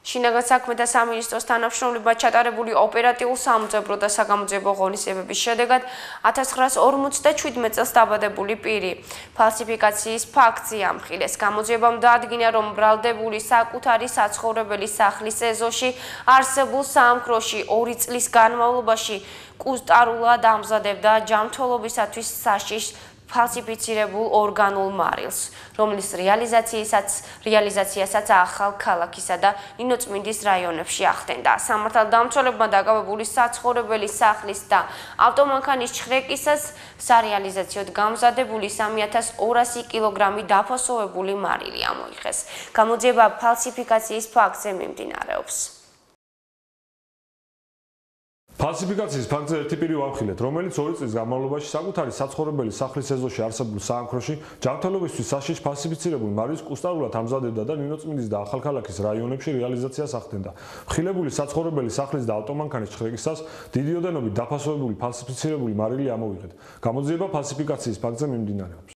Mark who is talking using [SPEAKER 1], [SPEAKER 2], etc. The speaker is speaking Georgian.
[SPEAKER 1] შინაგან საქმეთა სამინისტროს თანამშრომლებმა ჩატარებული ოპერატიულ სამძებრო და საგამოძიებო ღონისძიებების შედეგად 1957 წელს დაბადებული პირი ფალსიფიკაციის ფაქტი ამხილეს. გამოძიებამ დაადგინა, რომ ბრალდებული საკუთარი საცხოვრებელი სახლის ეზოში არსებულ სამქროში 2 წლის განმავლობაში კუსტარულად ამზადებდა ჯანმრთელობისათვის საშიშ ფალსიფიცირებულ ორგანულ მარილს, რომლის რეალიზაციასაც რეალიზაციასაც ახალ ქალაქისა და ნინოწმინდის რაიონებში ახდენდა. სამართალდამცველებმა დაკავებული საცხოვრებელი სახლის და ავტომანქანის ჩხრეკისას სარეალიზაციოდ გამზადებული 3200 კილოგრამი დაფასოვებული მარილი ამოიღეს. გამოძიება ფალსიფიკაციის ფაქტზე მიმდინარეობს.
[SPEAKER 2] ფალსიფიკაციის ფაქტზე ერთი პირი ვამხილეთ, რომელიც 2 წლის განმავლობაში საკუთარი საცხოვრებელი სახლის ეზოში არსებულ საანქროში ჯანმრთელობისთვის საშიშ ფალსიფიცირებულ მარილს კუსტარულად ამზადებდა და ნინოწმინდის და ახალქალაქის რაიონებში რეალიზაციას ახდენდა. ხილებული საცხოვრებელი სახლის და ავტომანქანის ჩხრეკისას დიდი ოდენობით დაფასებული ფალსიფიცირებული მარილი ამოვიღეთ. გამოძიება ფალსიფიკაციის ფაქტზე მიმდინარეობს.